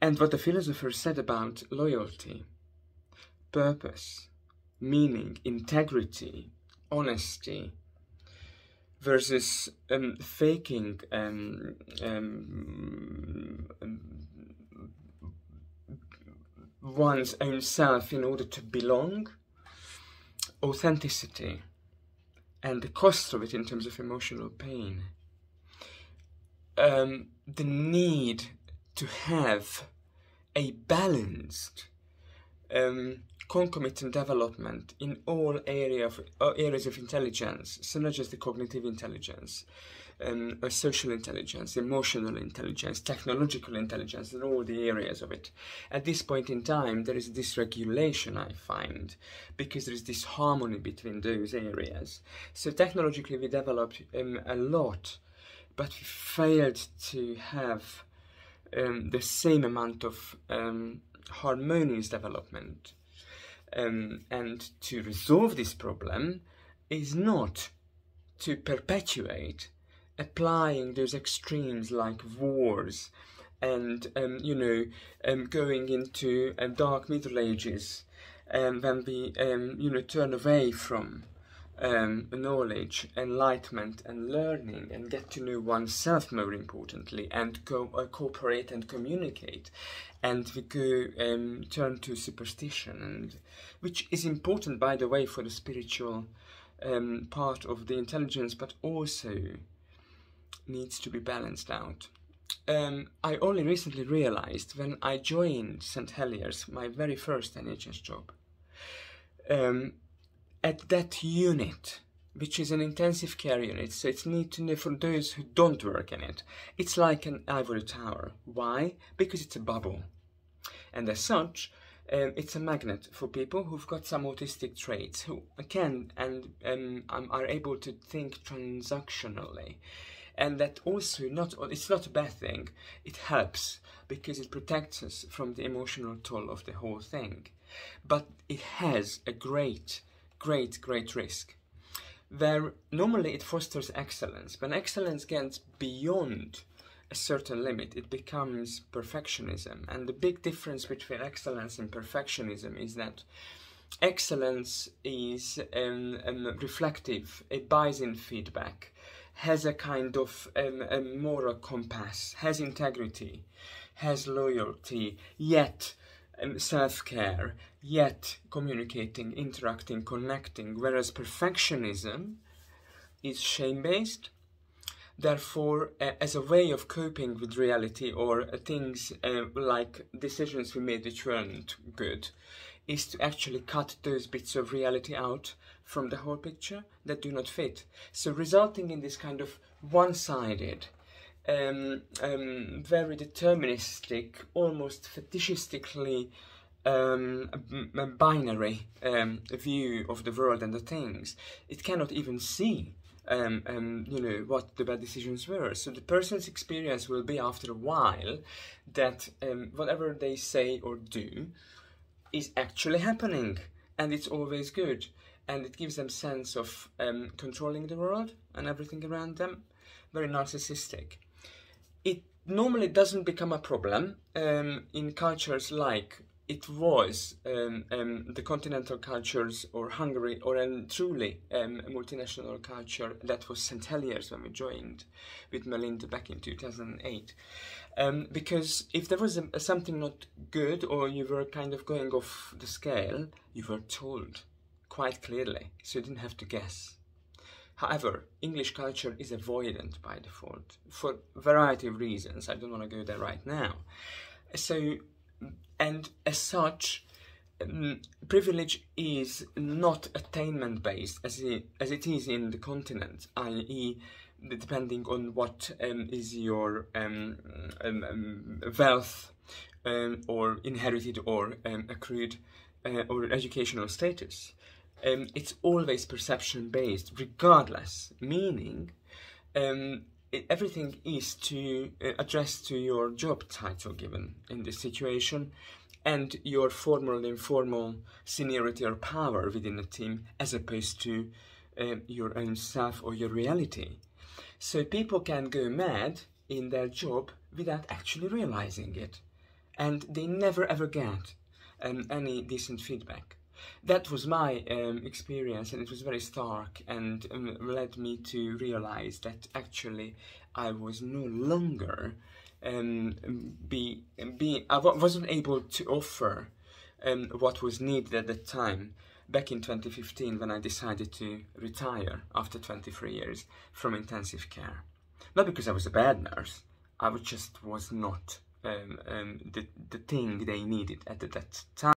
and what the philosopher said about loyalty, purpose, meaning, integrity, honesty, versus um, faking um, um, one's own self in order to belong, authenticity, and the cost of it in terms of emotional pain. Um, the need to have a balanced um, concomitant development in all area of, uh, areas of intelligence, so not just the cognitive intelligence, um, uh, social intelligence, emotional intelligence, technological intelligence, and all the areas of it. At this point in time, there is dysregulation, I find, because there is dysharmony between those areas. So technologically, we developed um, a lot, but we failed to have um, the same amount of um, harmonious development. Um, and to resolve this problem is not to perpetuate applying those extremes like wars and um, you know um, going into uh, dark middle ages um, when we you know turn away from um, knowledge, enlightenment, and learning, and get to know oneself more importantly, and co- uh, cooperate and communicate, and we could um, turn to superstition, and which is important, by the way, for the spiritual um, part of the intelligence, but also needs to be balanced out. Um, I only recently realized when I joined St. Heliers, my very first NHS job. Um, at that unit, which is an intensive care unit, so it's neat to know for those who don't work in it. It's like an ivory tower. Why? Because it's a bubble. And as such, um, it's a magnet for people who've got some autistic traits, who can and um, are able to think transactionally. And that also not it's not a bad thing. It helps because it protects us from the emotional toll of the whole thing. But it has a great great, great risk. Where normally it fosters excellence. When excellence gets beyond a certain limit, it becomes perfectionism. And the big difference between excellence and perfectionism is that excellence is um, um, reflective, it buys in feedback, has a kind of um, a moral compass, has integrity, has loyalty, yet um, self care, yet communicating, interacting, connecting, whereas perfectionism is shame based. Therefore, uh, as a way of coping with reality or uh, things uh, like decisions we made which weren't good, is to actually cut those bits of reality out from the whole picture that do not fit. So, resulting in this kind of one sided, um, um, very deterministic, almost fetishistically um, binary um, view of the world and the things. It cannot even see, um, um, you know, what the bad decisions were. So the person's experience will be after a while that whatever they say or do is actually happening, and it's always good, and it gives them sense of controlling the world and everything around them. Very narcissistic. It normally doesn't become a problem um, in cultures like it was um, um, the continental cultures or Hungary or truly um, multinational culture that was St. Heliers when we joined with Melinda back in 2008. Um, because if there was a, something not good or you were kind of going off the scale, you were told quite clearly, so you didn't have to guess. However, English culture is avoidant by default for a variety of reasons. I don't want to go there right now. So and as such, um, privilege is not attainment based as it, as it is in the continent, i.e., depending on what um, is your um, um, um wealth um, or inherited or accrued uh, or educational status. It's always perception based, regardless, meaning it, everything is to uh, address to your job title given in this situation and your formal and informal seniority or power within a team as opposed to uh, your own self or your reality. So people can go mad in their job without actually realizing it. and they never ever get um, any decent feedback. That was my um, experience, and it was very stark, and um, led me to realize that actually I was no longer um, be be I wasn't able to offer um, what was needed at the time back in 2015 when I decided to retire after 23 years from intensive care. Not because I was a bad nurse, I just was not um, um, the, the thing they needed at that time.